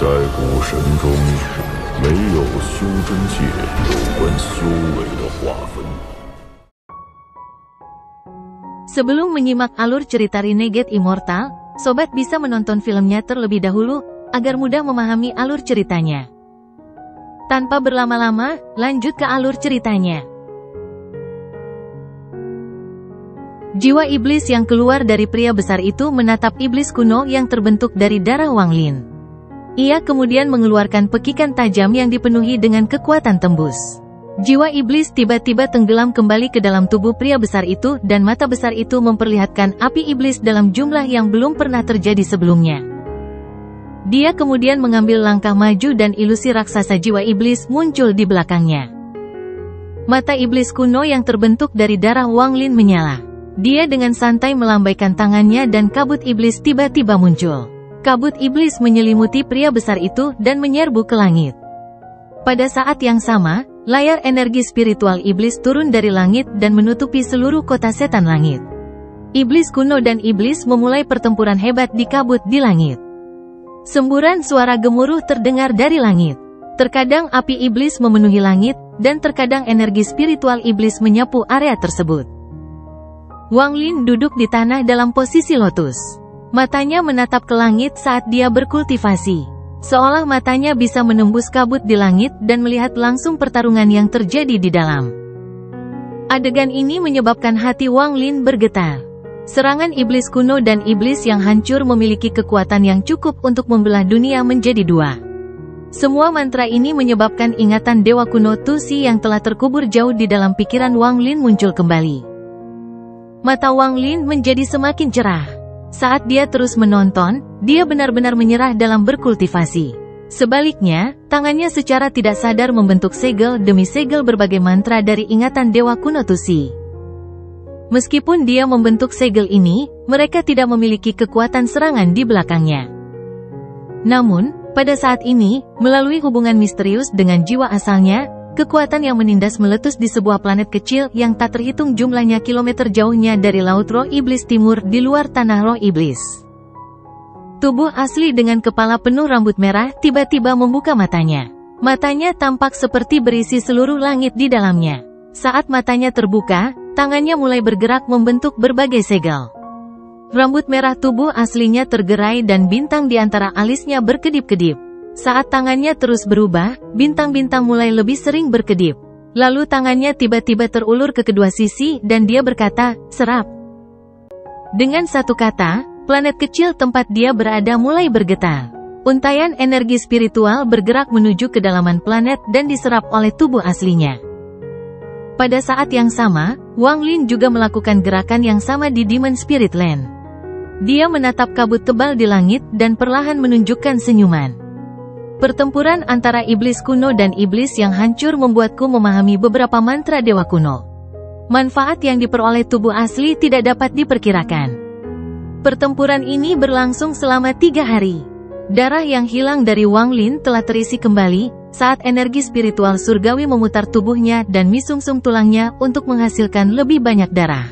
在古神中，没有修真界有关修为的划分。 Sebelum menyimak alur cerita Renegade Immortal, sobat bisa menonton filmnya terlebih dahulu, agar mudah memahami alur ceritanya. Tanpa berlama-lama, lanjut ke alur ceritanya. Jiwa iblis yang keluar dari pria besar itu menatap iblis kuno yang terbentuk dari darah Wang Lin. Ia kemudian mengeluarkan pekikan tajam yang dipenuhi dengan kekuatan tembus. Jiwa iblis tiba-tiba tenggelam kembali ke dalam tubuh pria besar itu dan mata besar itu memperlihatkan api iblis dalam jumlah yang belum pernah terjadi sebelumnya. Dia kemudian mengambil langkah maju dan ilusi raksasa jiwa iblis muncul di belakangnya. Mata iblis kuno yang terbentuk dari darah Wang Lin menyala. Dia dengan santai melambaikan tangannya dan kabut iblis tiba-tiba muncul. Kabut iblis menyelimuti pria besar itu dan menyerbu ke langit. Pada saat yang sama, layar energi spiritual iblis turun dari langit dan menutupi seluruh kota setan langit. Iblis kuno dan iblis memulai pertempuran hebat di kabut di langit. Semburan suara gemuruh terdengar dari langit. Terkadang api iblis memenuhi langit, dan terkadang energi spiritual iblis menyapu area tersebut. Wang Lin duduk di tanah dalam posisi lotus. Matanya menatap ke langit saat dia berkultivasi. Seolah matanya bisa menembus kabut di langit dan melihat langsung pertarungan yang terjadi di dalam. Adegan ini menyebabkan hati Wang Lin bergetar. Serangan iblis kuno dan iblis yang hancur memiliki kekuatan yang cukup untuk membelah dunia menjadi dua. Semua mantra ini menyebabkan ingatan dewa kuno Tusi yang telah terkubur jauh di dalam pikiran Wang Lin muncul kembali. Mata Wang Lin menjadi semakin cerah. Saat dia terus menonton, dia benar-benar menyerah dalam berkultivasi. Sebaliknya, tangannya secara tidak sadar membentuk segel demi segel berbagai mantra dari ingatan Dewa Kuno Tusi. Meskipun dia membentuk segel ini, mereka tidak memiliki kekuatan serangan di belakangnya. Namun, pada saat ini, melalui hubungan misterius dengan jiwa asalnya, Kekuatan yang menindas meletus di sebuah planet kecil yang tak terhitung jumlahnya kilometer jauhnya dari Laut Roh Iblis Timur di luar tanah Roh Iblis. Tubuh asli dengan kepala penuh rambut merah tiba-tiba membuka matanya. Matanya tampak seperti berisi seluruh langit di dalamnya. Saat matanya terbuka, tangannya mulai bergerak membentuk berbagai segel. Rambut merah tubuh aslinya tergerai dan bintang di antara alisnya berkedip-kedip. Saat tangannya terus berubah, bintang-bintang mulai lebih sering berkedip. Lalu tangannya tiba-tiba terulur ke kedua sisi dan dia berkata, serap. Dengan satu kata, planet kecil tempat dia berada mulai bergetar. Untaian energi spiritual bergerak menuju kedalaman planet dan diserap oleh tubuh aslinya. Pada saat yang sama, Wang Lin juga melakukan gerakan yang sama di Demon Spirit Land. Dia menatap kabut tebal di langit dan perlahan menunjukkan senyuman. Pertempuran antara iblis kuno dan iblis yang hancur membuatku memahami beberapa mantra dewa kuno. Manfaat yang diperoleh tubuh asli tidak dapat diperkirakan. Pertempuran ini berlangsung selama tiga hari. Darah yang hilang dari Wang Lin telah terisi kembali, saat energi spiritual surgawi memutar tubuhnya dan misungsung tulangnya untuk menghasilkan lebih banyak darah.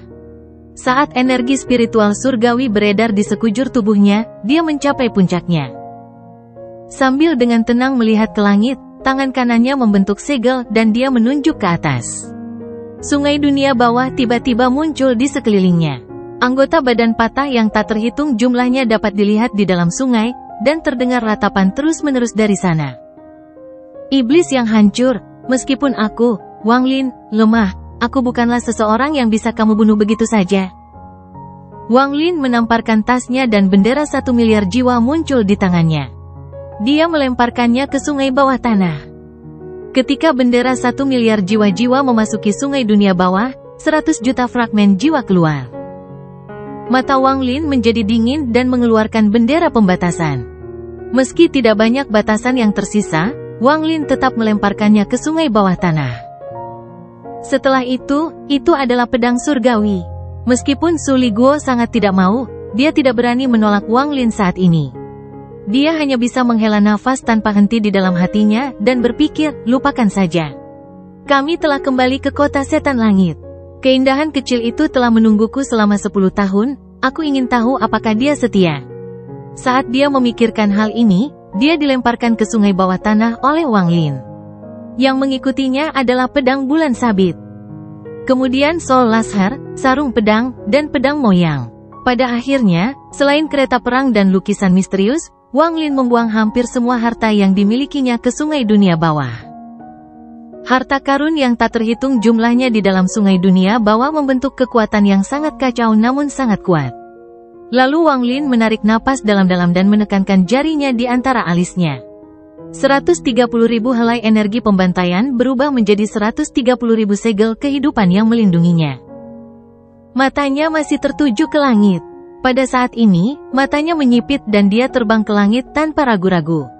Saat energi spiritual surgawi beredar di sekujur tubuhnya, dia mencapai puncaknya. Sambil dengan tenang melihat ke langit, tangan kanannya membentuk segel dan dia menunjuk ke atas. Sungai dunia bawah tiba-tiba muncul di sekelilingnya. Anggota badan patah yang tak terhitung jumlahnya dapat dilihat di dalam sungai, dan terdengar ratapan terus-menerus dari sana. Iblis yang hancur, meskipun aku, Wang Lin, lemah, aku bukanlah seseorang yang bisa kamu bunuh begitu saja. Wang Lin menamparkan tasnya dan bendera satu miliar jiwa muncul di tangannya. Dia melemparkannya ke sungai bawah tanah. Ketika bendera satu miliar jiwa-jiwa memasuki sungai dunia bawah, 100 juta fragmen jiwa keluar. Mata Wang Lin menjadi dingin dan mengeluarkan bendera pembatasan. Meski tidak banyak batasan yang tersisa, Wang Lin tetap melemparkannya ke sungai bawah tanah. Setelah itu, itu adalah pedang surgawi. Meskipun Su Li Guo sangat tidak mau, dia tidak berani menolak Wang Lin saat ini. Dia hanya bisa menghela nafas tanpa henti di dalam hatinya, dan berpikir, lupakan saja. Kami telah kembali ke kota setan langit. Keindahan kecil itu telah menungguku selama 10 tahun, aku ingin tahu apakah dia setia. Saat dia memikirkan hal ini, dia dilemparkan ke sungai bawah tanah oleh Wang Lin. Yang mengikutinya adalah pedang bulan sabit. Kemudian Sol Lashar, sarung pedang, dan pedang moyang. Pada akhirnya, selain kereta perang dan lukisan misterius, Wang Lin membuang hampir semua harta yang dimilikinya ke sungai dunia bawah. Harta karun yang tak terhitung jumlahnya di dalam sungai dunia bawah membentuk kekuatan yang sangat kacau namun sangat kuat. Lalu Wang Lin menarik napas dalam-dalam dan menekankan jarinya di antara alisnya. 130 ribu helai energi pembantaian berubah menjadi 130 ribu segel kehidupan yang melindunginya. Matanya masih tertuju ke langit. Pada saat ini, matanya menyipit dan dia terbang ke langit tanpa ragu-ragu.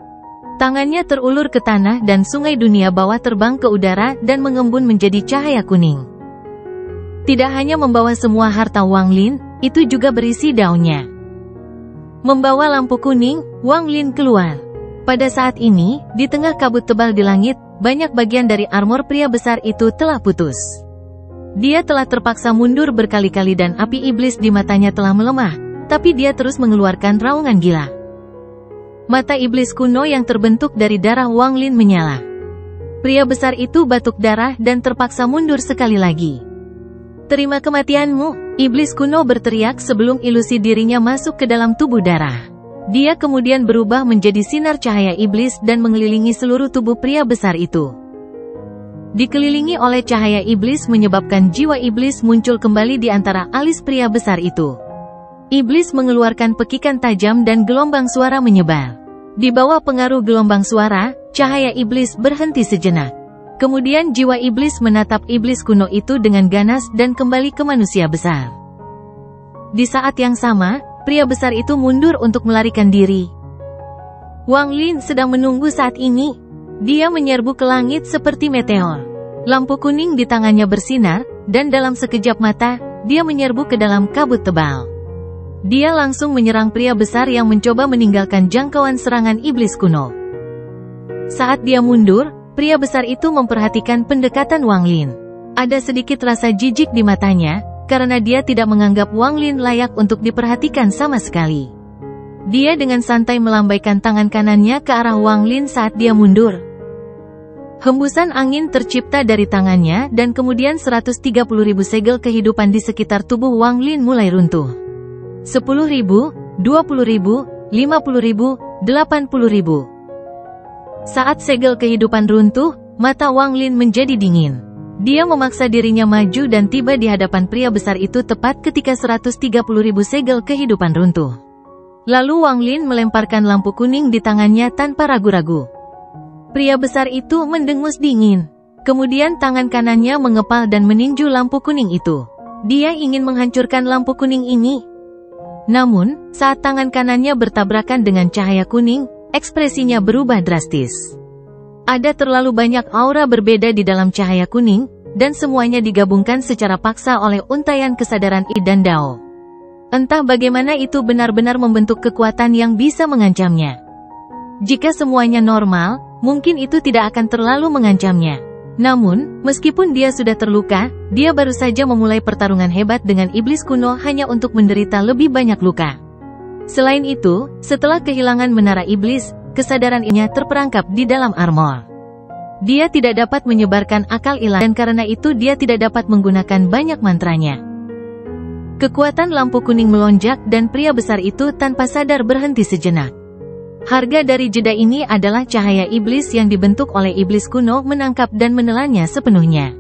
Tangannya terulur ke tanah dan sungai dunia bawah terbang ke udara dan mengembun menjadi cahaya kuning. Tidak hanya membawa semua harta Wang Lin, itu juga berisi daunnya. Membawa lampu kuning, Wang Lin keluar. Pada saat ini, di tengah kabut tebal di langit, banyak bagian dari armor pria besar itu telah putus. Dia telah terpaksa mundur berkali-kali dan api iblis di matanya telah melemah, tapi dia terus mengeluarkan raungan gila. Mata iblis kuno yang terbentuk dari darah Wang Lin menyala. Pria besar itu batuk darah dan terpaksa mundur sekali lagi. Terima kematianmu, iblis kuno berteriak sebelum ilusi dirinya masuk ke dalam tubuh darah. Dia kemudian berubah menjadi sinar cahaya iblis dan mengelilingi seluruh tubuh pria besar itu. Dikelilingi oleh cahaya iblis menyebabkan jiwa iblis muncul kembali di antara alis pria besar itu. Iblis mengeluarkan pekikan tajam dan gelombang suara menyebar. Di bawah pengaruh gelombang suara, cahaya iblis berhenti sejenak. Kemudian jiwa iblis menatap iblis kuno itu dengan ganas dan kembali ke manusia besar. Di saat yang sama, pria besar itu mundur untuk melarikan diri. Wang Lin sedang menunggu saat ini. Dia menyerbu ke langit seperti meteor. Lampu kuning di tangannya bersinar, dan dalam sekejap mata, dia menyerbu ke dalam kabut tebal. Dia langsung menyerang pria besar yang mencoba meninggalkan jangkauan serangan iblis kuno. Saat dia mundur, pria besar itu memperhatikan pendekatan Wang Lin. Ada sedikit rasa jijik di matanya, karena dia tidak menganggap Wang Lin layak untuk diperhatikan sama sekali. Dia dengan santai melambaikan tangan kanannya ke arah Wang Lin saat dia mundur. Hembusan angin tercipta dari tangannya dan kemudian 130 ribu segel kehidupan di sekitar tubuh Wang Lin mulai runtuh. 10 ribu, 20 ribu, 50 ribu, 80 ribu. Saat segel kehidupan runtuh, mata Wang Lin menjadi dingin. Dia memaksa dirinya maju dan tiba di hadapan pria besar itu tepat ketika 130 ribu segel kehidupan runtuh. Lalu Wang Lin melemparkan lampu kuning di tangannya tanpa ragu-ragu. Pria besar itu mendengus dingin. Kemudian tangan kanannya mengepal dan meninju lampu kuning itu. Dia ingin menghancurkan lampu kuning ini, namun, saat tangan kanannya bertabrakan dengan cahaya kuning, ekspresinya berubah drastis. Ada terlalu banyak aura berbeda di dalam cahaya kuning, dan semuanya digabungkan secara paksa oleh untayan kesadaran I dan Dao. Entah bagaimana itu benar-benar membentuk kekuatan yang bisa mengancamnya. Jika semuanya normal, mungkin itu tidak akan terlalu mengancamnya. Namun, meskipun dia sudah terluka, dia baru saja memulai pertarungan hebat dengan iblis kuno hanya untuk menderita lebih banyak luka. Selain itu, setelah kehilangan menara iblis, kesadaran inya terperangkap di dalam armor. Dia tidak dapat menyebarkan akal ilah dan karena itu dia tidak dapat menggunakan banyak mantranya. Kekuatan lampu kuning melonjak dan pria besar itu tanpa sadar berhenti sejenak. Harga dari jeda ini adalah cahaya iblis yang dibentuk oleh iblis kuno menangkap dan menelannya sepenuhnya.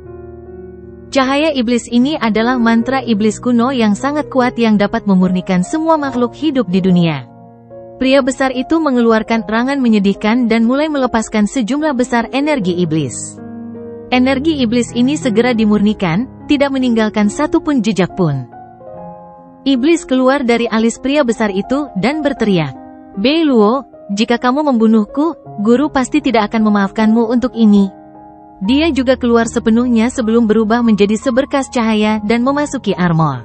Cahaya iblis ini adalah mantra iblis kuno yang sangat kuat yang dapat memurnikan semua makhluk hidup di dunia. Pria besar itu mengeluarkan perangan menyedihkan dan mulai melepaskan sejumlah besar energi iblis. Energi iblis ini segera dimurnikan, tidak meninggalkan satupun jejak pun. Iblis keluar dari alis pria besar itu dan berteriak, Beiluo, jika kamu membunuhku, guru pasti tidak akan memaafkanmu untuk ini. Dia juga keluar sepenuhnya sebelum berubah menjadi seberkas cahaya dan memasuki armor.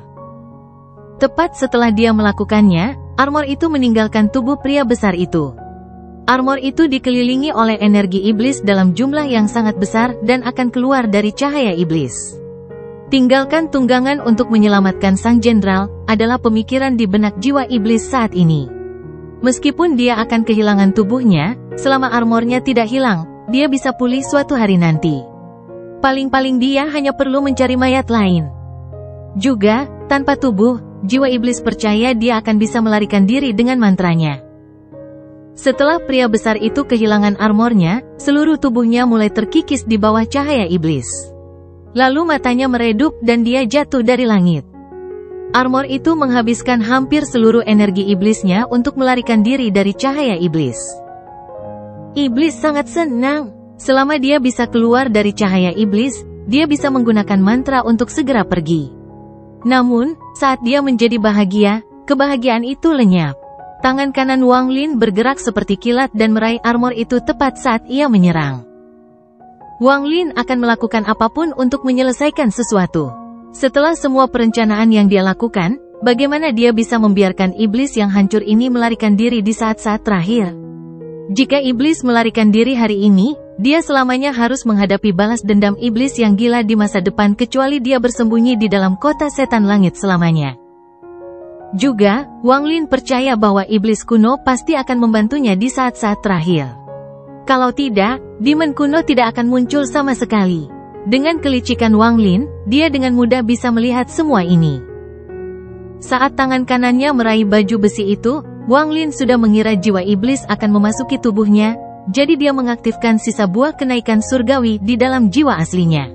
Tepat setelah dia melakukannya, armor itu meninggalkan tubuh pria besar itu. Armor itu dikelilingi oleh energi iblis dalam jumlah yang sangat besar dan akan keluar dari cahaya iblis. Tinggalkan tunggangan untuk menyelamatkan sang jenderal, adalah pemikiran di benak jiwa iblis saat ini. Meskipun dia akan kehilangan tubuhnya, selama armornya tidak hilang, dia bisa pulih suatu hari nanti. Paling-paling dia hanya perlu mencari mayat lain. Juga, tanpa tubuh, jiwa iblis percaya dia akan bisa melarikan diri dengan mantranya. Setelah pria besar itu kehilangan armornya, seluruh tubuhnya mulai terkikis di bawah cahaya iblis. Lalu matanya meredup dan dia jatuh dari langit. Armor itu menghabiskan hampir seluruh energi iblisnya untuk melarikan diri dari cahaya iblis. Iblis sangat senang. Selama dia bisa keluar dari cahaya iblis, dia bisa menggunakan mantra untuk segera pergi. Namun, saat dia menjadi bahagia, kebahagiaan itu lenyap. Tangan kanan Wang Lin bergerak seperti kilat dan meraih armor itu tepat saat ia menyerang. Wang Lin akan melakukan apa pun untuk menyelesaikan sesuatu. Setelah semua perencanaan yang dia lakukan, bagaimana dia bisa membiarkan iblis yang hancur ini melarikan diri di saat-saat terakhir? Jika iblis melarikan diri hari ini, dia selamanya harus menghadapi balas dendam iblis yang gila di masa depan kecuali dia bersembunyi di dalam kota setan langit selamanya. Juga, Wang Lin percaya bahwa iblis kuno pasti akan membantunya di saat-saat terakhir. Kalau tidak, Demon kuno tidak akan muncul sama sekali. Dengan kelicikan Wang Lin, dia dengan mudah bisa melihat semua ini. Saat tangan kanannya meraih baju besi itu, Wang Lin sudah mengira jiwa iblis akan memasuki tubuhnya, jadi dia mengaktifkan sisa buah kenaikan surgawi di dalam jiwa aslinya.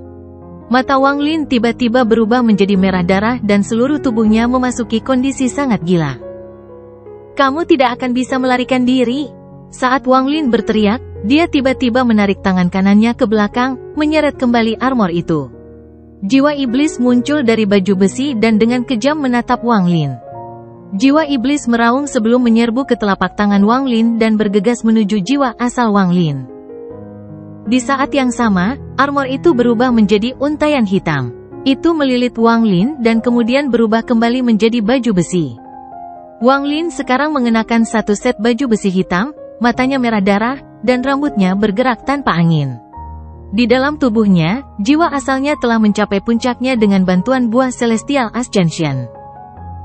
Mata Wang Lin tiba-tiba berubah menjadi merah darah dan seluruh tubuhnya memasuki kondisi sangat gila. Kamu tidak akan bisa melarikan diri. Saat Wang Lin berteriak, dia tiba-tiba menarik tangan kanannya ke belakang, menyeret kembali armor itu. Jiwa iblis muncul dari baju besi dan dengan kejam menatap Wang Lin. Jiwa iblis meraung sebelum menyerbu ke telapak tangan Wang Lin dan bergegas menuju jiwa asal Wang Lin. Di saat yang sama, armor itu berubah menjadi untayan hitam. Itu melilit Wang Lin dan kemudian berubah kembali menjadi baju besi. Wang Lin sekarang mengenakan satu set baju besi hitam, matanya merah darah, dan rambutnya bergerak tanpa angin. Di dalam tubuhnya, jiwa asalnya telah mencapai puncaknya dengan bantuan buah Celestial Ascension.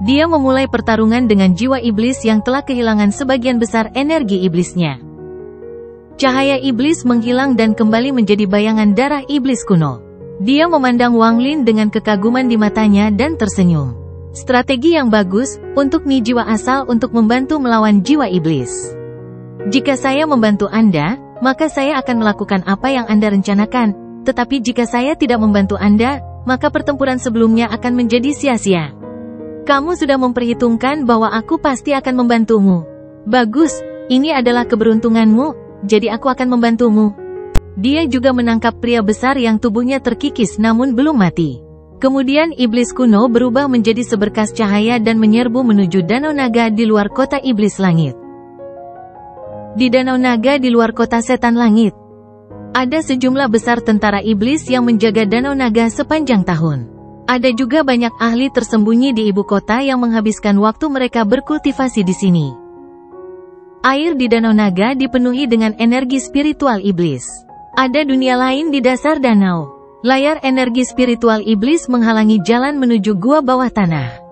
Dia memulai pertarungan dengan jiwa iblis yang telah kehilangan sebagian besar energi iblisnya. Cahaya iblis menghilang dan kembali menjadi bayangan darah iblis kuno. Dia memandang Wang Lin dengan kekaguman di matanya dan tersenyum. Strategi yang bagus, untuk Mi jiwa asal untuk membantu melawan jiwa iblis. Jika saya membantu Anda, maka saya akan melakukan apa yang Anda rencanakan. Tetapi jika saya tidak membantu Anda, maka pertempuran sebelumnya akan menjadi sia-sia. Kamu sudah memperhitungkan bahwa aku pasti akan membantumu. Bagus, ini adalah keberuntunganmu, jadi aku akan membantumu. Dia juga menangkap pria besar yang tubuhnya terkikis namun belum mati. Kemudian iblis kuno berubah menjadi seberkas cahaya dan menyerbu menuju Danau Naga di luar kota iblis langit. Di Danau Naga di luar kota setan langit, ada sejumlah besar tentara iblis yang menjaga Danau Naga sepanjang tahun. Ada juga banyak ahli tersembunyi di ibu kota yang menghabiskan waktu mereka berkultivasi di sini. Air di Danau Naga dipenuhi dengan energi spiritual iblis. Ada dunia lain di dasar danau. Layar energi spiritual iblis menghalangi jalan menuju gua bawah tanah.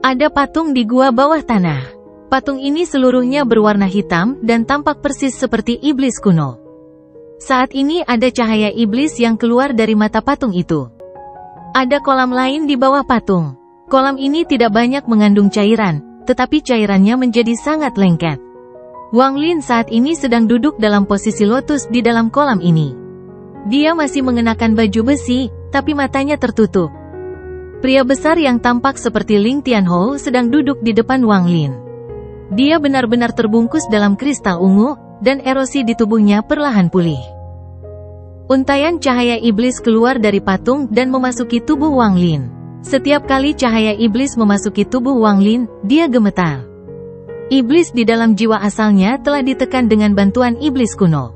Ada patung di gua bawah tanah. Patung ini seluruhnya berwarna hitam dan tampak persis seperti iblis kuno. Saat ini ada cahaya iblis yang keluar dari mata patung itu. Ada kolam lain di bawah patung. Kolam ini tidak banyak mengandung cairan, tetapi cairannya menjadi sangat lengket. Wang Lin saat ini sedang duduk dalam posisi lotus di dalam kolam ini. Dia masih mengenakan baju besi, tapi matanya tertutup. Pria besar yang tampak seperti Ling Tianhou sedang duduk di depan Wang Lin. Dia benar-benar terbungkus dalam kristal ungu, dan erosi di tubuhnya perlahan pulih. Untayan cahaya iblis keluar dari patung dan memasuki tubuh Wang Lin. Setiap kali cahaya iblis memasuki tubuh Wang Lin, dia gemetar. Iblis di dalam jiwa asalnya telah ditekan dengan bantuan iblis kuno.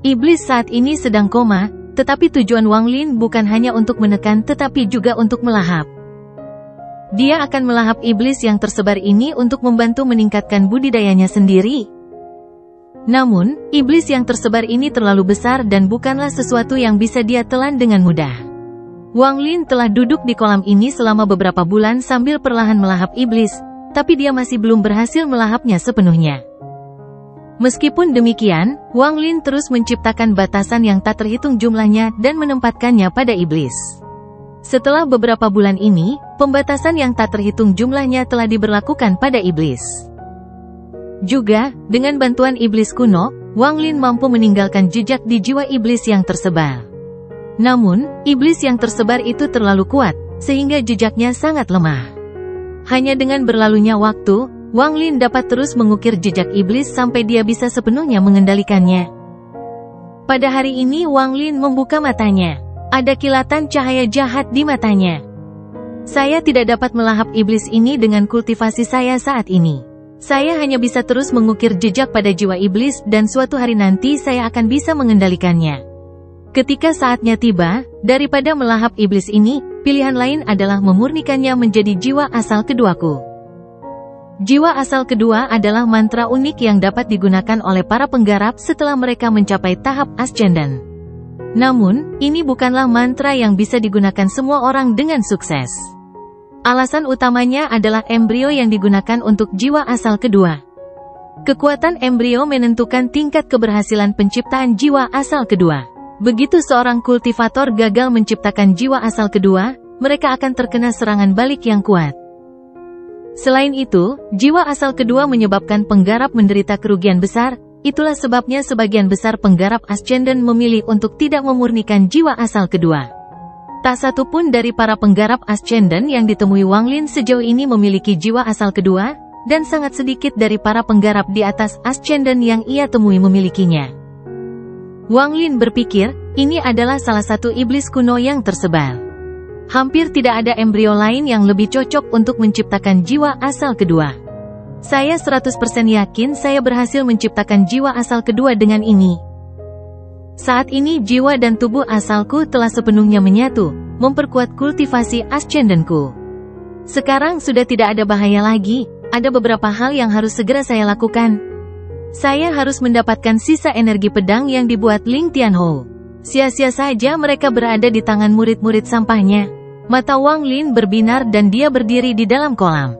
Iblis saat ini sedang koma, tetapi tujuan Wang Lin bukan hanya untuk menekan tetapi juga untuk melahap. Dia akan melahap iblis yang tersebar ini untuk membantu meningkatkan budidayanya sendiri. Namun, iblis yang tersebar ini terlalu besar dan bukanlah sesuatu yang bisa dia telan dengan mudah. Wang Lin telah duduk di kolam ini selama beberapa bulan sambil perlahan melahap iblis, tapi dia masih belum berhasil melahapnya sepenuhnya. Meskipun demikian, Wang Lin terus menciptakan batasan yang tak terhitung jumlahnya dan menempatkannya pada iblis. Setelah beberapa bulan ini, pembatasan yang tak terhitung jumlahnya telah diberlakukan pada iblis. Juga, dengan bantuan iblis kuno, Wang Lin mampu meninggalkan jejak di jiwa iblis yang tersebar. Namun, iblis yang tersebar itu terlalu kuat, sehingga jejaknya sangat lemah. Hanya dengan berlalunya waktu, Wang Lin dapat terus mengukir jejak iblis sampai dia bisa sepenuhnya mengendalikannya. Pada hari ini Wang Lin membuka matanya. Ada kilatan cahaya jahat di matanya. Saya tidak dapat melahap iblis ini dengan kultivasi saya saat ini. Saya hanya bisa terus mengukir jejak pada jiwa iblis dan suatu hari nanti saya akan bisa mengendalikannya. Ketika saatnya tiba, daripada melahap iblis ini, pilihan lain adalah memurnikannya menjadi jiwa asal keduaku. Jiwa asal kedua adalah mantra unik yang dapat digunakan oleh para penggarap setelah mereka mencapai tahap ascendant. Namun, ini bukanlah mantra yang bisa digunakan semua orang dengan sukses. Alasan utamanya adalah embrio yang digunakan untuk jiwa asal kedua. Kekuatan embrio menentukan tingkat keberhasilan penciptaan jiwa asal kedua. Begitu seorang kultivator gagal menciptakan jiwa asal kedua, mereka akan terkena serangan balik yang kuat. Selain itu, jiwa asal kedua menyebabkan penggarap menderita kerugian besar, itulah sebabnya sebagian besar penggarap ascendant memilih untuk tidak memurnikan jiwa asal kedua. Tak satu pun dari para penggarap ascendant yang ditemui Wang Lin sejauh ini memiliki jiwa asal kedua, dan sangat sedikit dari para penggarap di atas ascendant yang ia temui memilikinya. Wang Lin berpikir, ini adalah salah satu iblis kuno yang tersebar. Hampir tidak ada embrio lain yang lebih cocok untuk menciptakan jiwa asal kedua. Saya 100% yakin saya berhasil menciptakan jiwa asal kedua dengan ini. Saat ini jiwa dan tubuh asalku telah sepenuhnya menyatu, memperkuat kultivasi ascendenku. Sekarang sudah tidak ada bahaya lagi, ada beberapa hal yang harus segera saya lakukan. Saya harus mendapatkan sisa energi pedang yang dibuat Ling Tianhou. Sia-sia saja mereka berada di tangan murid-murid sampahnya. Mata Wang Lin berbinar dan dia berdiri di dalam kolam.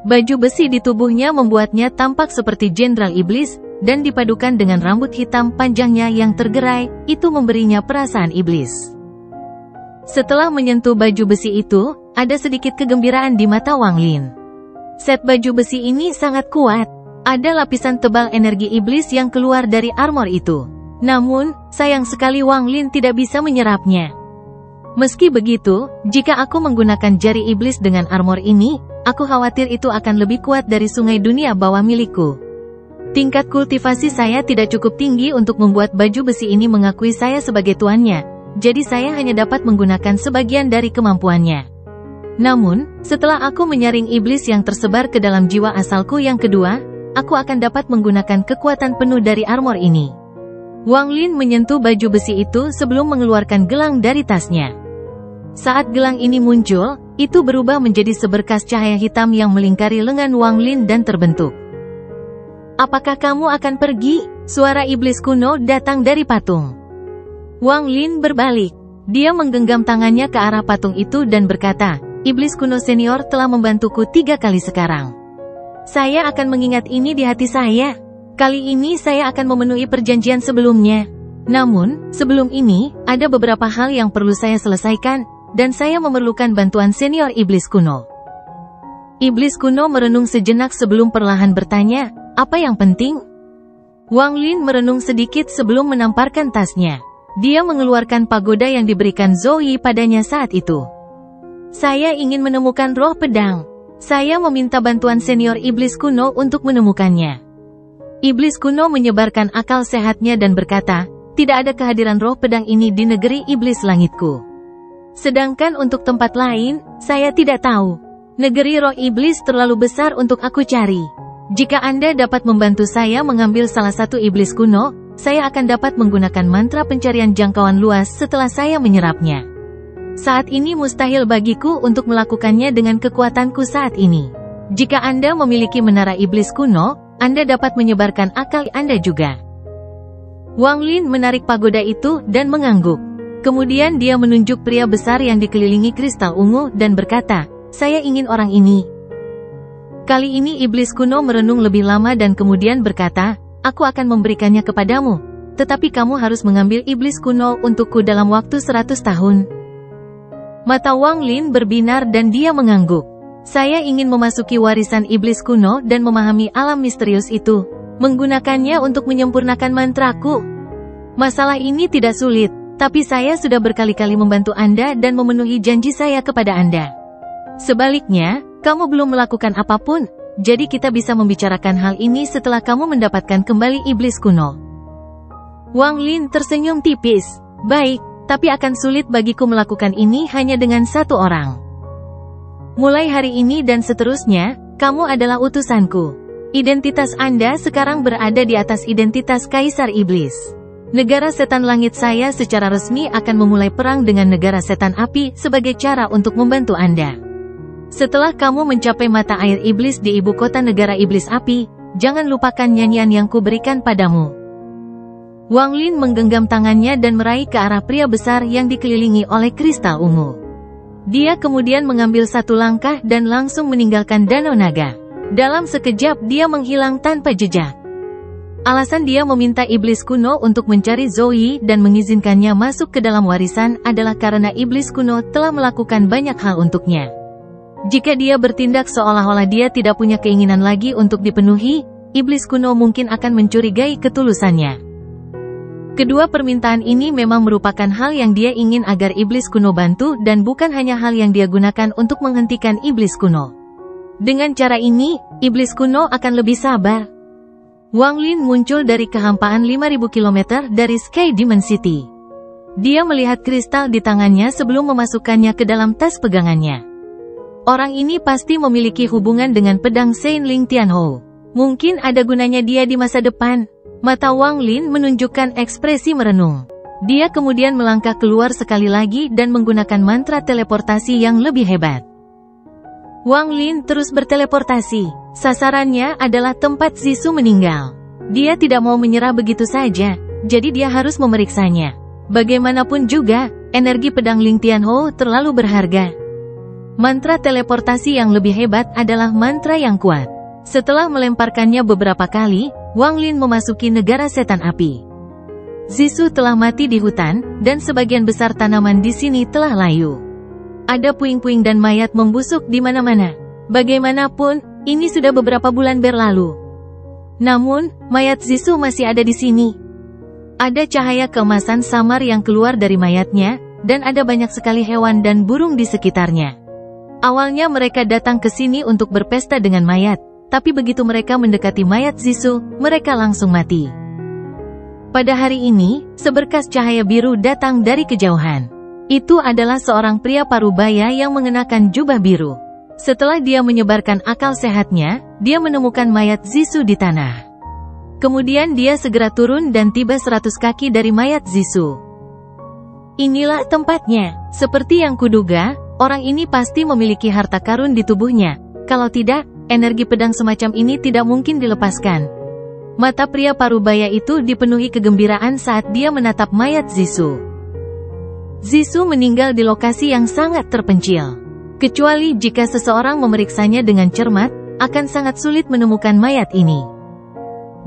Baju besi di tubuhnya membuatnya tampak seperti Jenderal Iblis, dan dipadukan dengan rambut hitam panjangnya yang tergerai, itu memberinya perasaan iblis. Setelah menyentuh baju besi itu, ada sedikit kegembiraan di mata Wang Lin. Set baju besi ini sangat kuat. Ada lapisan tebal energi iblis yang keluar dari armor itu. Namun, sayang sekali Wang Lin tidak bisa menyerapnya. Meski begitu, jika aku menggunakan jari iblis dengan armor ini, aku khawatir itu akan lebih kuat dari sungai dunia bawah milikku. Tingkat kultivasi saya tidak cukup tinggi untuk membuat baju besi ini mengakui saya sebagai tuannya, jadi saya hanya dapat menggunakan sebagian dari kemampuannya. Namun, setelah aku menyaring iblis yang tersebar ke dalam jiwa asalku yang kedua, aku akan dapat menggunakan kekuatan penuh dari armor ini. Wang Lin menyentuh baju besi itu sebelum mengeluarkan gelang dari tasnya. Saat gelang ini muncul, itu berubah menjadi seberkas cahaya hitam yang melingkari lengan Wang Lin dan terbentuk. Apakah kamu akan pergi? Suara iblis kuno datang dari patung. Wang Lin berbalik. Dia menggenggam tangannya ke arah patung itu dan berkata, Iblis kuno senior telah membantuku tiga kali sekarang. Saya akan mengingat ini di hati saya. Kali ini saya akan memenuhi perjanjian sebelumnya. Namun, sebelum ini, ada beberapa hal yang perlu saya selesaikan, dan saya memerlukan bantuan senior iblis kuno. Iblis kuno merenung sejenak sebelum perlahan bertanya, apa yang penting? Wang Lin merenung sedikit sebelum menamparkan tasnya. Dia mengeluarkan pagoda yang diberikan Zoe padanya saat itu. Saya ingin menemukan roh pedang. Saya meminta bantuan senior iblis kuno untuk menemukannya. Iblis kuno menyebarkan akal sehatnya dan berkata, tidak ada kehadiran roh pedang ini di negeri iblis langitku. Sedangkan untuk tempat lain, saya tidak tahu. Negeri roh iblis terlalu besar untuk aku cari. Jika Anda dapat membantu saya mengambil salah satu iblis kuno, saya akan dapat menggunakan mantra pencarian jangkauan luas setelah saya menyerapnya. Saat ini mustahil bagiku untuk melakukannya dengan kekuatanku saat ini. Jika Anda memiliki menara iblis kuno, anda dapat menyebarkan akal Anda juga. Wang Lin menarik pagoda itu dan mengangguk. Kemudian dia menunjuk pria besar yang dikelilingi kristal ungu dan berkata, saya ingin orang ini. Kali ini iblis kuno merenung lebih lama dan kemudian berkata, Aku akan memberikannya kepadamu, tetapi kamu harus mengambil iblis kuno untukku dalam waktu 100 tahun. Mata Wang Lin berbinar dan dia mengangguk. Saya ingin memasuki warisan iblis kuno dan memahami alam misterius itu, menggunakannya untuk menyempurnakan mantraku. Masalah ini tidak sulit, tapi saya sudah berkali-kali membantu Anda dan memenuhi janji saya kepada Anda. Sebaliknya, kamu belum melakukan apa pun, jadi kita bisa membicarakan hal ini setelah kamu mendapatkan kembali iblis kuno. Wang Lin tersenyum tipis. Baik, tapi akan sulit bagiku melakukan ini hanya dengan satu orang. Mulai hari ini dan seterusnya, kamu adalah utusanku. Identitas Anda sekarang berada di atas identitas Kaisar Iblis. Negara setan langit saya secara resmi akan memulai perang dengan negara setan api sebagai cara untuk membantu Anda. Setelah kamu mencapai mata air iblis di ibu kota negara iblis api, jangan lupakan nyanyian yang kuberikan padamu. Wang Lin menggenggam tangannya dan meraih ke arah pria besar yang dikelilingi oleh kristal ungu. Dia kemudian mengambil satu langkah dan langsung meninggalkan Danau Naga. Dalam sekejap dia menghilang tanpa jejak. Alasan dia meminta iblis kuno untuk mencari Zoe dan mengizinkannya masuk ke dalam warisan adalah karena iblis kuno telah melakukan banyak hal untuknya. Jika dia bertindak seolah-olah dia tidak punya keinginan lagi untuk dipenuhi, iblis kuno mungkin akan mencurigai ketulusannya. Kedua permintaan ini memang merupakan hal yang dia ingin agar iblis kuno bantu dan bukan hanya hal yang dia gunakan untuk menghentikan iblis kuno. Dengan cara ini, iblis kuno akan lebih sabar, Wang Lin muncul dari kehampaan 5000 km dari Sky Demon City. Dia melihat kristal di tangannya sebelum memasukkannya ke dalam tas pegangannya. Orang ini pasti memiliki hubungan dengan pedang Saint Ling Tianhou. Mungkin ada gunanya dia di masa depan. Mata Wang Lin menunjukkan ekspresi merenung. Dia kemudian melangkah keluar sekali lagi dan menggunakan mantra teleportasi yang lebih hebat. Wang Lin terus berteleportasi. Sasarannya adalah tempat Zisu meninggal. Dia tidak mau menyerah begitu saja, jadi dia harus memeriksanya. Bagaimanapun juga, energi pedang Ling Tianhou terlalu berharga. Mantra teleportasi yang lebih hebat adalah mantra yang kuat. Setelah melemparkannya beberapa kali, Wang Lin memasuki negara setan api. Zisu telah mati di hutan, dan sebagian besar tanaman di sini telah layu. Ada puing-puing dan mayat membusuk di mana-mana. Bagaimanapun, ini sudah beberapa bulan berlalu. Namun, mayat Zisu masih ada di sini. Ada cahaya keemasan samar yang keluar dari mayatnya, dan ada banyak sekali hewan dan burung di sekitarnya. Awalnya mereka datang ke sini untuk berpesta dengan mayat, tapi begitu mereka mendekati mayat Zisu, mereka langsung mati. Pada hari ini, seberkas cahaya biru datang dari kejauhan. Itu adalah seorang pria parubaya yang mengenakan jubah biru. Setelah dia menyebarkan akal sehatnya, dia menemukan mayat Zisu di tanah. Kemudian dia segera turun dan tiba seratus kaki dari mayat Zisu. Inilah tempatnya. Seperti yang kuduga, orang ini pasti memiliki harta karun di tubuhnya. Kalau tidak, energi pedang semacam ini tidak mungkin dilepaskan. Mata pria parubaya itu dipenuhi kegembiraan saat dia menatap mayat Zisu. Zisu meninggal di lokasi yang sangat terpencil. Kecuali jika seseorang memeriksanya dengan cermat, akan sangat sulit menemukan mayat ini.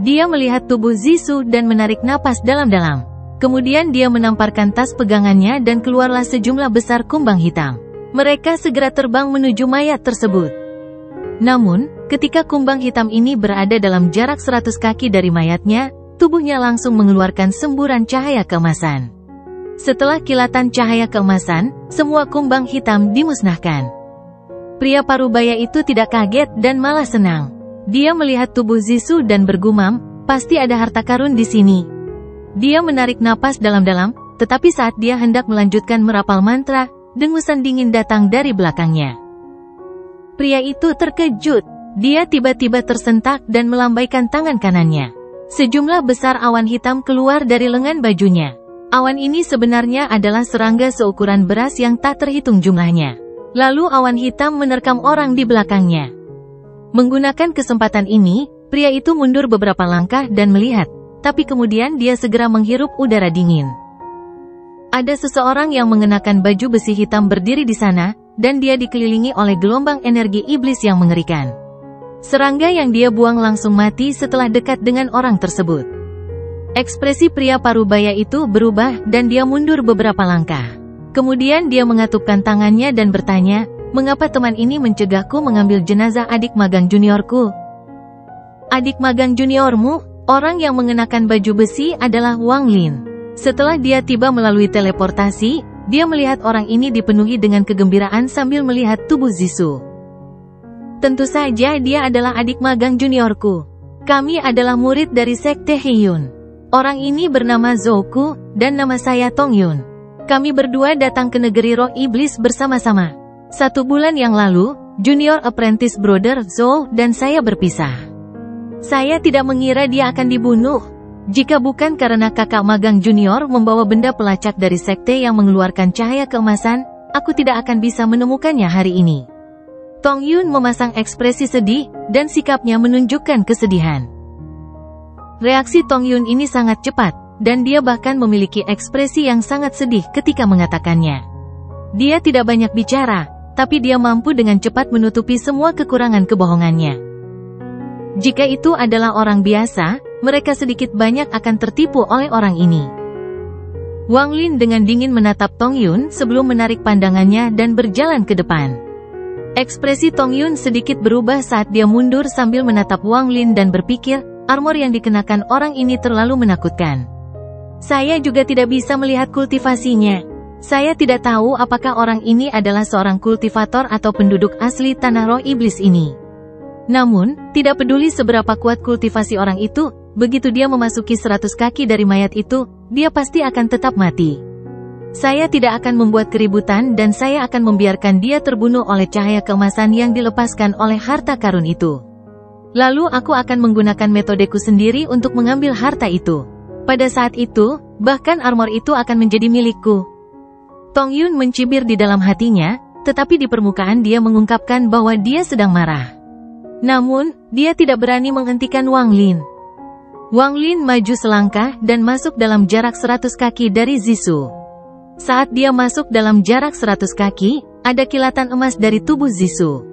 Dia melihat tubuh Zisu dan menarik napas dalam-dalam. Kemudian dia menamparkan tas pegangannya dan keluarlah sejumlah besar kumbang hitam. Mereka segera terbang menuju mayat tersebut. Namun, ketika kumbang hitam ini berada dalam jarak 100 kaki dari mayatnya, tubuhnya langsung mengeluarkan semburan cahaya keemasan. Setelah kilatan cahaya keemasan, semua kumbang hitam dimusnahkan. Pria parubaya itu tidak kaget dan malah senang. Dia melihat tubuh Zisu dan bergumam, pasti ada harta karun di sini. Dia menarik napas dalam-dalam, tetapi saat dia hendak melanjutkan merapal mantra, dengusan dingin datang dari belakangnya. Pria itu terkejut. Dia tiba-tiba tersentak dan melambaikan tangan kanannya. Sejumlah besar awan hitam keluar dari lengan bajunya. Awan ini sebenarnya adalah serangga seukuran beras yang tak terhitung jumlahnya. Lalu awan hitam menerkam orang di belakangnya. Menggunakan kesempatan ini, pria itu mundur beberapa langkah dan melihat, tapi kemudian dia segera menghirup udara dingin. Ada seseorang yang mengenakan baju besi hitam berdiri di sana, dan dia dikelilingi oleh gelombang energi iblis yang mengerikan. Serangga yang dia buang langsung mati setelah dekat dengan orang tersebut. Ekspresi pria parubaya itu berubah dan dia mundur beberapa langkah. Kemudian dia mengatupkan tangannya dan bertanya, mengapa teman ini mencegahku mengambil jenazah adik magang juniorku? Adik magang juniormu, orang yang mengenakan baju besi adalah Wang Lin. Setelah dia tiba melalui teleportasi, dia melihat orang ini dipenuhi dengan kegembiraan sambil melihat tubuh Zisu. Tentu saja dia adalah adik magang juniorku. Kami adalah murid dari Sekte Heiyun. Orang ini bernama Zouku, dan nama saya Tong Yun. Kami berdua datang ke negeri roh iblis bersama-sama. Satu bulan yang lalu, junior apprentice brother Zhou dan saya berpisah. Saya tidak mengira dia akan dibunuh. Jika bukan karena kakak magang junior membawa benda pelacak dari sekte yang mengeluarkan cahaya keemasan, aku tidak akan bisa menemukannya hari ini. Tong Yun memasang ekspresi sedih, dan sikapnya menunjukkan kesedihan. Reaksi Tong Yun ini sangat cepat, dan dia bahkan memiliki ekspresi yang sangat sedih ketika mengatakannya. Dia tidak banyak bicara, tapi dia mampu dengan cepat menutupi semua kekurangan kebohongannya. Jika itu adalah orang biasa, mereka sedikit banyak akan tertipu oleh orang ini. Wang Lin dengan dingin menatap Tong Yun sebelum menarik pandangannya dan berjalan ke depan. Ekspresi Tong Yun sedikit berubah saat dia mundur sambil menatap Wang Lin dan berpikir, armor yang dikenakan orang ini terlalu menakutkan. Saya juga tidak bisa melihat kultivasinya. Saya tidak tahu apakah orang ini adalah seorang kultivator atau penduduk asli tanah roh iblis ini. Namun, tidak peduli seberapa kuat kultivasi orang itu, begitu dia memasuki seratus kaki dari mayat itu, dia pasti akan tetap mati. Saya tidak akan membuat keributan dan saya akan membiarkan dia terbunuh oleh cahaya keemasan yang dilepaskan oleh harta karun itu. Lalu aku akan menggunakan metodeku sendiri untuk mengambil harta itu. Pada saat itu, bahkan armor itu akan menjadi milikku. Tong Yun mencibir di dalam hatinya, tetapi di permukaan dia mengungkapkan bahwa dia sedang marah. Namun, dia tidak berani menghentikan Wang Lin. Wang Lin maju selangkah dan masuk dalam jarak 100 kaki dari Zisu. Saat dia masuk dalam jarak 100 kaki, ada kilatan emas dari tubuh Zisu.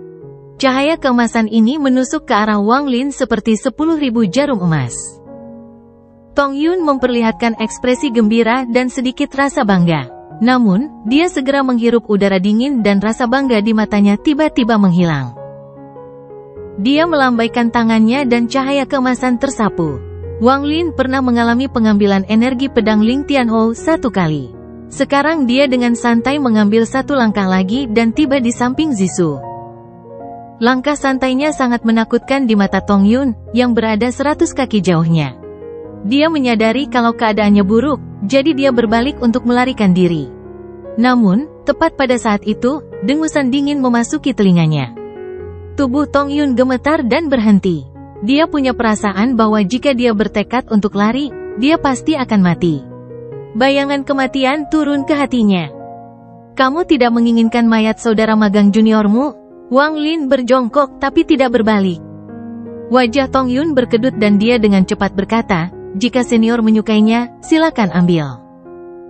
Cahaya keemasan ini menusuk ke arah Wang Lin seperti 10.000 jarum emas. Tong Yun memperlihatkan ekspresi gembira dan sedikit rasa bangga. Namun, dia segera menghirup udara dingin dan rasa bangga di matanya tiba-tiba menghilang. Dia melambaikan tangannya dan cahaya keemasan tersapu. Wang Lin pernah mengalami pengambilan energi pedang Ling Tianhou satu kali. Sekarang dia dengan santai mengambil satu langkah lagi dan tiba di samping Zisu. Langkah santainya sangat menakutkan di mata Tong Yun, yang berada seratus kaki jauhnya. Dia menyadari kalau keadaannya buruk, jadi dia berbalik untuk melarikan diri. Namun, tepat pada saat itu, dengusan dingin memasuki telinganya. Tubuh Tong Yun gemetar dan berhenti. Dia punya perasaan bahwa jika dia bertekad untuk lari, dia pasti akan mati. Bayangan kematian turun ke hatinya. Kamu tidak menginginkan mayat saudara magang juniormu? Wang Lin berjongkok tapi tidak berbalik. Wajah Tong Yun berkedut dan dia dengan cepat berkata, jika senior menyukainya, silakan ambil.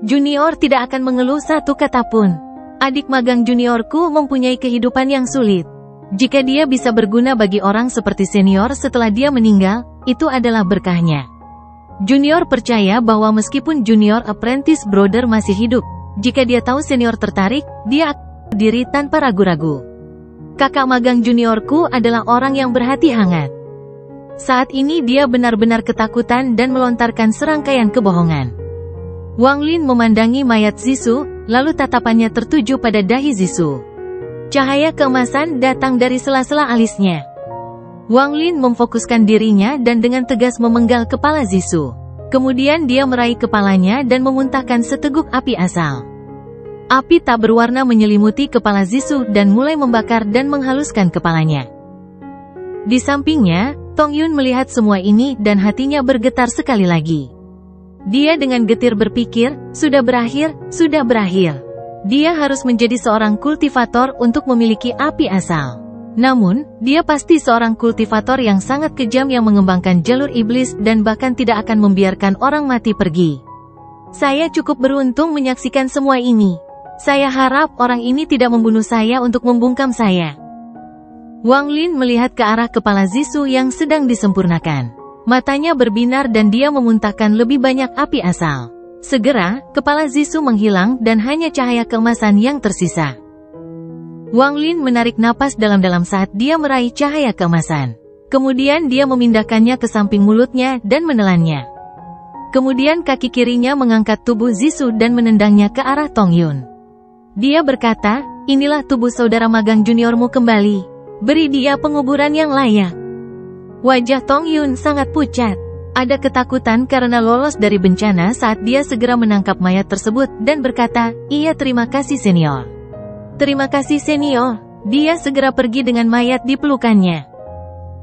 Junior tidak akan mengeluh satu kata pun. Adik magang juniorku mempunyai kehidupan yang sulit. Jika dia bisa berguna bagi orang seperti senior setelah dia meninggal, itu adalah berkahnya. Junior percaya bahwa meskipun junior apprentice brother masih hidup, jika dia tahu senior tertarik, dia akan berdiri tanpa ragu-ragu. Kakak magang juniorku adalah orang yang berhati hangat. Saat ini dia benar-benar ketakutan dan melontarkan serangkaian kebohongan. Wang Lin memandangi mayat Zisu, lalu tatapannya tertuju pada dahi Zisu. Cahaya keemasan datang dari sela-sela alisnya. Wang Lin memfokuskan dirinya dan dengan tegas memenggal kepala Zisu. Kemudian dia meraih kepalanya dan memuntahkan seteguk api asal. Api tak berwarna menyelimuti kepala Zisu dan mulai membakar dan menghaluskan kepalanya. Di sampingnya, Tong Yun melihat semua ini dan hatinya bergetar sekali lagi. Dia dengan getir berpikir, sudah berakhir, sudah berakhir. Dia harus menjadi seorang kultivator untuk memiliki api asal. Namun, dia pasti seorang kultivator yang sangat kejam yang mengembangkan jalur iblis dan bahkan tidak akan membiarkan orang mati pergi. Saya cukup beruntung menyaksikan semua ini. Saya harap orang ini tidak membunuh saya untuk membungkam saya. Wang Lin melihat ke arah kepala Zisu yang sedang disempurnakan. Matanya berbinar dan dia memuntahkan lebih banyak api asal. Segera, kepala Zisu menghilang dan hanya cahaya keemasan yang tersisa. Wang Lin menarik napas dalam-dalam saat dia meraih cahaya keemasan. Kemudian dia memindahkannya ke samping mulutnya dan menelannya. Kemudian kaki kirinya mengangkat tubuh Zisu dan menendangnya ke arah Tong Yun. Dia berkata, inilah tubuh saudara magang juniormu kembali. Beri dia penguburan yang layak. Wajah Tong Yun sangat pucat. Ada ketakutan karena lolos dari bencana saat dia segera menangkap mayat tersebut dan berkata, iya terima kasih senior. Terima kasih senior. Dia segera pergi dengan mayat di pelukannya.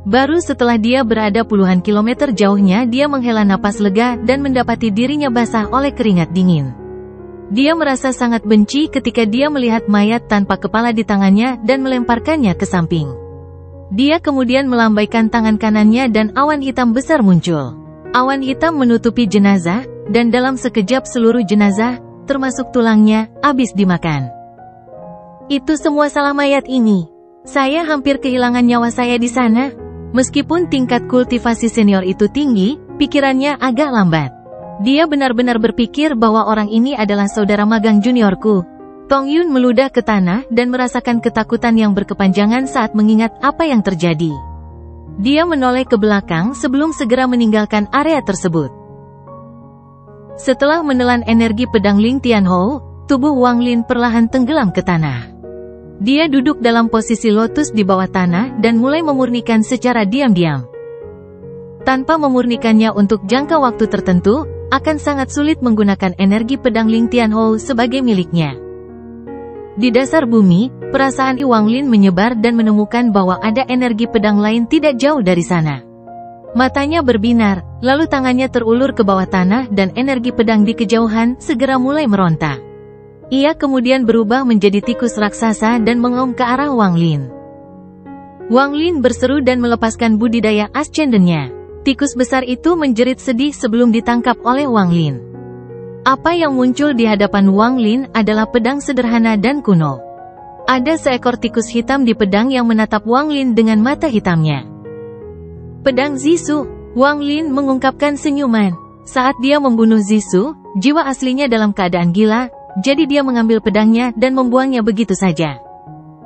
Baru setelah dia berada puluhan kilometer jauhnya dia menghela napas lega dan mendapati dirinya basah oleh keringat dingin. Dia merasa sangat benci ketika dia melihat mayat tanpa kepala di tangannya dan melemparkannya ke samping. Dia kemudian melambaikan tangan kanannya dan awan hitam besar muncul. Awan hitam menutupi jenazah, dan dalam sekejap seluruh jenazah, termasuk tulangnya, habis dimakan. Itu semua salah mayat ini. Saya hampir kehilangan nyawa saya di sana. Meskipun tingkat kultivasi senior itu tinggi, pikirannya agak lambat. Dia benar-benar berpikir bahwa orang ini adalah saudara magang juniorku. Tong Yun meludah ke tanah dan merasakan ketakutan yang berkepanjangan saat mengingat apa yang terjadi. Dia menoleh ke belakang sebelum segera meninggalkan area tersebut. Setelah menelan energi pedang Ling Tianhou, tubuh Wang Lin perlahan tenggelam ke tanah. Dia duduk dalam posisi lotus di bawah tanah dan mulai memurnikan secara diam-diam. Tanpa memurnikannya untuk jangka waktu tertentu, akan sangat sulit menggunakan energi pedang Ling Tianhou sebagai miliknya. Di dasar bumi, perasaan Iwang Lin menyebar dan menemukan bahwa ada energi pedang lain tidak jauh dari sana. Matanya berbinar, lalu tangannya terulur ke bawah tanah dan energi pedang di kejauhan segera mulai meronta. Ia kemudian berubah menjadi tikus raksasa dan mengaum ke arah Wang Lin. Wang Lin berseru dan melepaskan budidaya ascendennya. Tikus besar itu menjerit sedih sebelum ditangkap oleh Wang Lin. Apa yang muncul di hadapan Wang Lin adalah pedang sederhana dan kuno. Ada seekor tikus hitam di pedang yang menatap Wang Lin dengan mata hitamnya. Pedang Zisu, Wang Lin mengungkapkan senyuman. Saat dia membunuh Zisu, jiwa aslinya dalam keadaan gila, jadi dia mengambil pedangnya dan membuangnya begitu saja.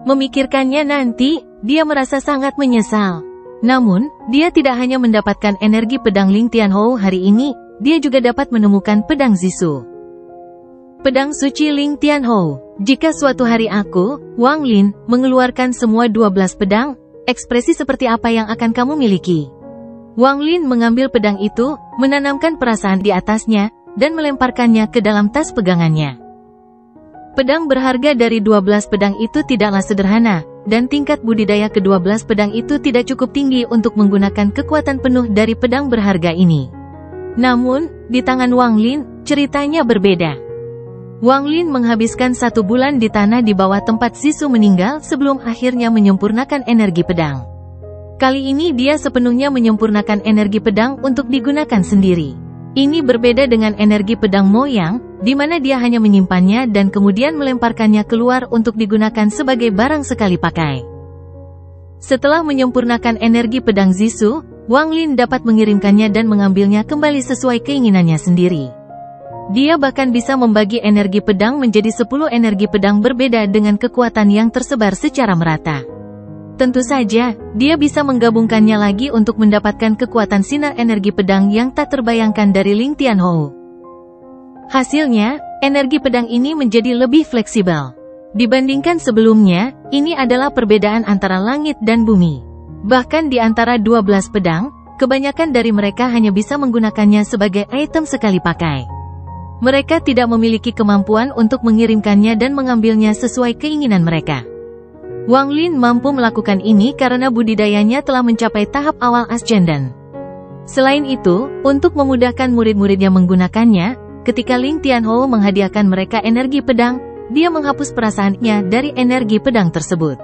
Memikirkannya nanti, dia merasa sangat menyesal. Namun, dia tidak hanya mendapatkan energi pedang Ling Tianhou hari ini, dia juga dapat menemukan pedang Zisu. Pedang suci Ling Tianhou. Jika suatu hari aku, Wang Lin, mengeluarkan semua 12 pedang, ekspresi seperti apa yang akan kamu miliki? Wang Lin mengambil pedang itu, menanamkan perasaan di atasnya, dan melemparkannya ke dalam tas pegangannya. Pedang berharga dari 12 pedang itu tidaklah sederhana, dan tingkat budidaya ke-12 pedang itu tidak cukup tinggi untuk menggunakan kekuatan penuh dari pedang berharga ini. Namun, di tangan Wang Lin, ceritanya berbeda. Wang Lin menghabiskan satu bulan di tanah di bawah tempat Sisu meninggal sebelum akhirnya menyempurnakan energi pedang. Kali ini dia sepenuhnya menyempurnakan energi pedang untuk digunakan sendiri. Ini berbeda dengan energi pedang Moyang, di mana dia hanya menyimpannya dan kemudian melemparkannya keluar untuk digunakan sebagai barang sekali pakai. Setelah menyempurnakan energi pedang Zisu, Wang Lin dapat mengirimkannya dan mengambilnya kembali sesuai keinginannya sendiri. Dia bahkan bisa membagi energi pedang menjadi 10 energi pedang berbeda dengan kekuatan yang tersebar secara merata. Tentu saja, dia bisa menggabungkannya lagi untuk mendapatkan kekuatan sinar energi pedang yang tak terbayangkan dari Ling Tianhou. Hasilnya, energi pedang ini menjadi lebih fleksibel. Dibandingkan sebelumnya, ini adalah perbedaan antara langit dan bumi. Bahkan di antara 12 pedang, kebanyakan dari mereka hanya bisa menggunakannya sebagai item sekali pakai. Mereka tidak memiliki kemampuan untuk mengirimkannya dan mengambilnya sesuai keinginan mereka. Wang Lin mampu melakukan ini karena budidayanya telah mencapai tahap awal Ascendant. Selain itu, untuk memudahkan murid-muridnya menggunakannya, Ketika Ling Tianhou menghadiahkan mereka energi pedang, dia menghapus perasaannya dari energi pedang tersebut.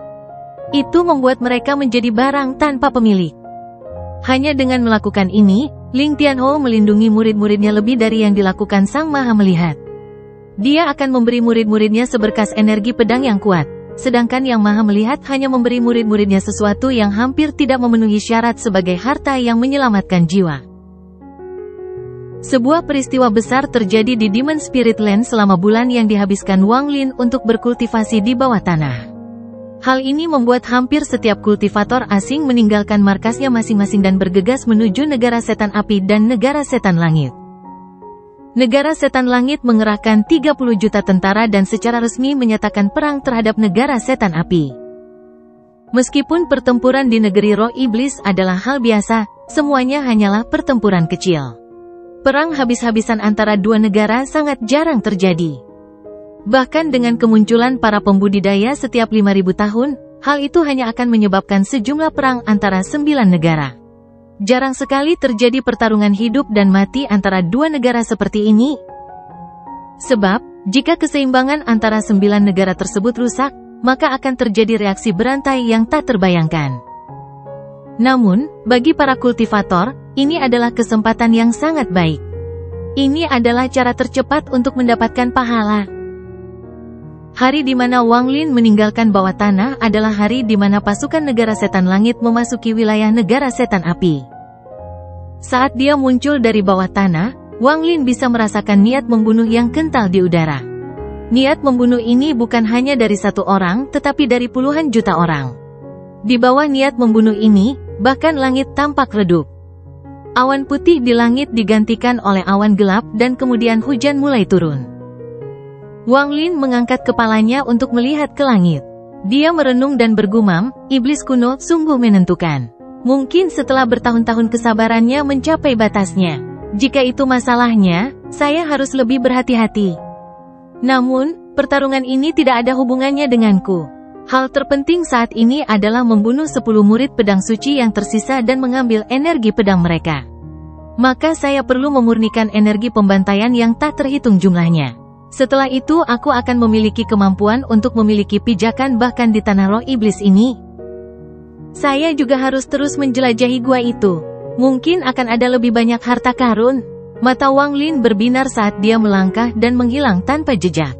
Itu membuat mereka menjadi barang tanpa pemilik. Hanya dengan melakukan ini, Ling Tianhou melindungi murid-muridnya lebih dari yang dilakukan Sang Maha Melihat. Dia akan memberi murid-muridnya seberkas energi pedang yang kuat. Sedangkan Yang Maha Melihat hanya memberi murid-muridnya sesuatu yang hampir tidak memenuhi syarat sebagai harta yang menyelamatkan jiwa. Sebuah peristiwa besar terjadi di Demon Spirit Land selama bulan yang dihabiskan Wang Lin untuk berkultivasi di bawah tanah. Hal ini membuat hampir setiap kultivator asing meninggalkan markasnya masing-masing dan bergegas menuju negara setan api dan negara setan langit. Negara setan langit mengerahkan 30 juta tentara dan secara resmi menyatakan perang terhadap negara setan api. Meskipun pertempuran di negeri roh iblis adalah hal biasa, semuanya hanyalah pertempuran kecil. Perang habis-habisan antara dua negara sangat jarang terjadi. Bahkan dengan kemunculan para pembudidaya setiap 5000 tahun, hal itu hanya akan menyebabkan sejumlah perang antara sembilan negara. Jarang sekali terjadi pertarungan hidup dan mati antara dua negara seperti ini. Sebab, jika keseimbangan antara sembilan negara tersebut rusak, maka akan terjadi reaksi berantai yang tak terbayangkan. Namun, bagi para kultivator, ini adalah kesempatan yang sangat baik. Ini adalah cara tercepat untuk mendapatkan pahala. Hari di mana Wang Lin meninggalkan bawah tanah adalah hari di mana pasukan negara setan langit memasuki wilayah negara setan api. Saat dia muncul dari bawah tanah, Wang Lin bisa merasakan niat membunuh yang kental di udara. Niat membunuh ini bukan hanya dari satu orang, tetapi dari puluhan juta orang. Di bawah niat membunuh ini, bahkan langit tampak redup. Awan putih di langit digantikan oleh awan gelap dan kemudian hujan mulai turun. Wang Lin mengangkat kepalanya untuk melihat ke langit. Dia merenung dan bergumam, iblis kuno sungguh menentukan. Mungkin setelah bertahun-tahun kesabarannya mencapai batasnya. Jika itu masalahnya, saya harus lebih berhati-hati. Namun, pertarungan ini tidak ada hubungannya denganku. Hal terpenting saat ini adalah membunuh 10 murid pedang suci yang tersisa dan mengambil energi pedang mereka maka saya perlu memurnikan energi pembantaian yang tak terhitung jumlahnya. Setelah itu aku akan memiliki kemampuan untuk memiliki pijakan bahkan di tanah roh iblis ini. Saya juga harus terus menjelajahi gua itu. Mungkin akan ada lebih banyak harta karun. Mata Wang Lin berbinar saat dia melangkah dan menghilang tanpa jejak.